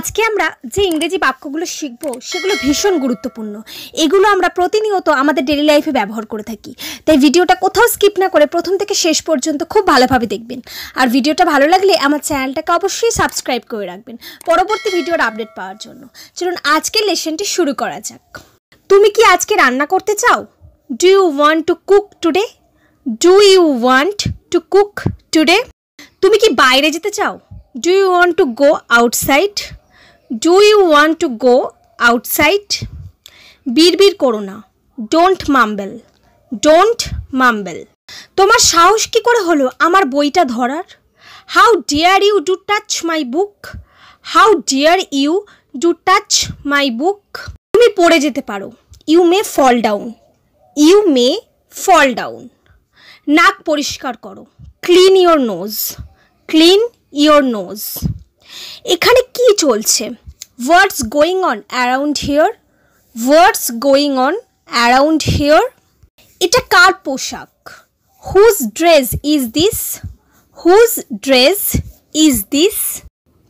আজকে আমরা যে ইংরেজি বাক্যগুলো শিখব, সেগুলো ভীষণ গুরুত্বপূর্ণ। এগুলো আমরা প্রতিনিয়ত আমাদের ডেলি লাইফে ব্যবহার করে থাকি। তাই ভিডিওটা কোথাও স্কিপ না করে প্রথম থেকে শেষ পর্যন্ত খুব ভালোভাবে দেখবেন। আর ভিডিওটা ভালো লাগলে আমার চ্যানেলটাকে অবশ্যই সাবস্ক্রাইব করে রাখবেন পরবর্তী ভিডিওর আপডেট পাওয়ার জন্য। চলুন আজকের লেসনটি শুরু করা যাক। তুমি কি আজকে রান্না করতে চাও? Do you want to cook today do you want to cook today তুমি কি বাইরে যেতে চাও? Do you want to go outside do you want to go outside বিড়বিড় করো না। ডোন্ট মাম্বেল ডোন্ট মাম্বেল তোমার সাহস কী করে হলো আমার বইটা ধরার? How dare you do touch my book how dare you do touch my book তুমি পড়ে যেতে পারো। You may fall down you may fall down নাক পরিষ্কার করো। Clean your nose clean your nose এখানে কি চলছে। What's going on around here what's going on around here এটা কার পোশাক? Whose dress is this whose dress is this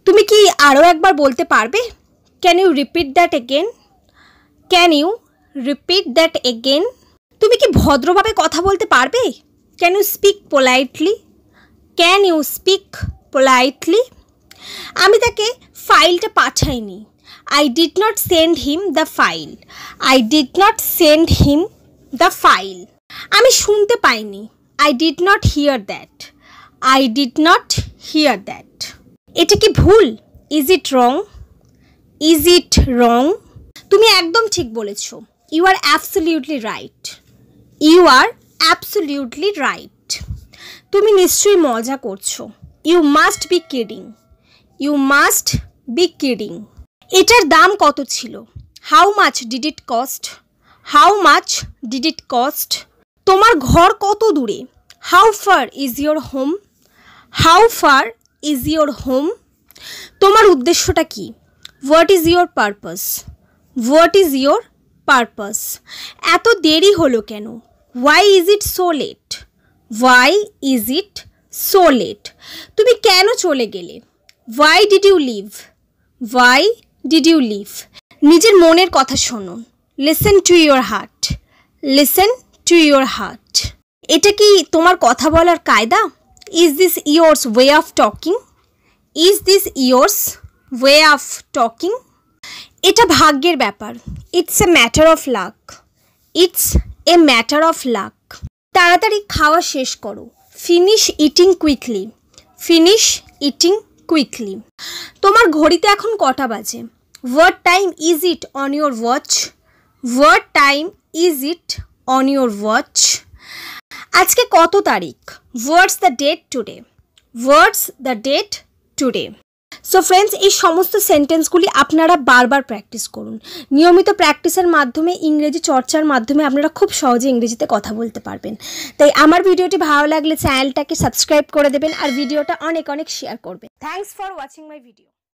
তুমি কি আরও একবার বলতে পারবে? Can you repeat that again can you repeat that again তুমি কি ভদ্রভাবে কথা বলতে পারবে? Can you speak politely can you speak politely আমি তাকে ফাইলটা পাঠাইনি। I did not send him the file I did not send him the file আমি শুনতে পাইনি। I did not hear that I did not hear that এটা কি ভুল? Is it wrong is it wrong তুমি একদম ঠিক বলেছ। You are absolutely right you are absolutely right তুমি নিশ্চয়ই মজা করছ। You must be kidding you must be kidding এটার দাম কত ছিল? How much did it cost how much did it cost তোমার ঘর কত দূরে? How far is your home how far is your home তোমার উদ্দেশ্যটা কি? What is your purpose what is your purpose এত দেরি হলো কেন? Why is it so late why is it so late তুমি কেন চলে গেলে? Why did you leave why did you leave নিজের মনের কথা শোনো। Listen to your heart listen to your heart এটা কি তোমার কথা বলার কায়দা? Is this yours way of talking is this yours way of talking এটা ভাগ্যের ব্যাপার। It's a matter of luck it's a matter of luck তাড়াতাড়ি খাওয়া শেষ করো। Finish eating quickly finish eating quickly তোমার ঘড়িতে এখন কটা বাজে? What time is it on your watch what time is it on your watch আজকে কত তারিখ? What's the date today what's the date today so friends এই সমস্ত সেন্টেন্সগুলি আপনারা বারবার প্র্যাকটিস করুন। নিয়মিত প্র্যাকটিসের মাধ্যমে, ইংরেজি চর্চার মাধ্যমে আপনারা খুব সহজে ইংরেজিতে কথা বলতে পারবেন। তাই আমার ভিডিওটি ভালো লাগলে চ্যানেলটাকে সাবস্ক্রাইব করে দেবেন আর ভিডিওটা অনেক অনেক শেয়ার করবেন। Thanks for watching my video